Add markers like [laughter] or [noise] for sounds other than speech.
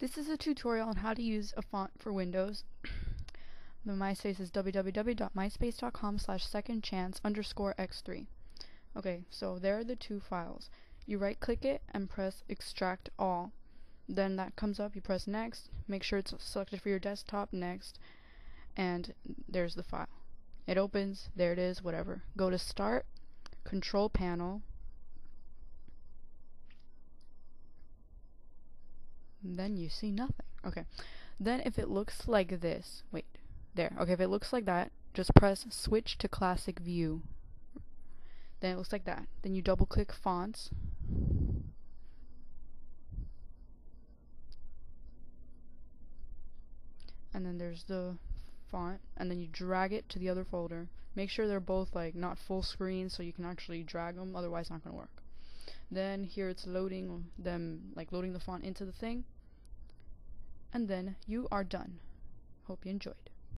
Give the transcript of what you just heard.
This is a tutorial on how to use a font for Windows. [coughs] the MySpace is www.myspace.com slash secondchance underscore x3. Okay, so there are the two files. You right click it and press extract all. Then that comes up, you press next, make sure it's selected for your desktop, next, and there's the file. It opens, there it is, whatever. Go to start, control panel, then you see nothing. Okay. Then if it looks like this, wait, there. Okay, if it looks like that, just press switch to classic view. Then it looks like that. Then you double click fonts. And then there's the font and then you drag it to the other folder. Make sure they're both like not full screen so you can actually drag them otherwise it's not going to work. Then here it's loading them like loading the font into the thing and then you are done. Hope you enjoyed.